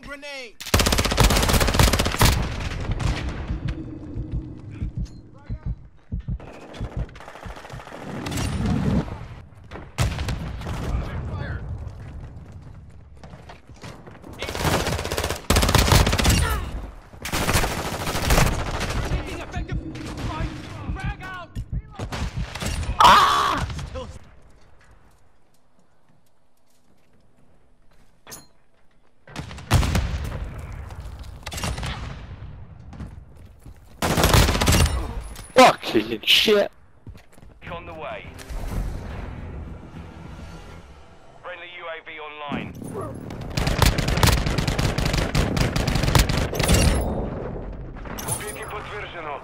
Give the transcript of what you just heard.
Grenade. shit. On the way. Friendly UAV online. Убейте подтверждено.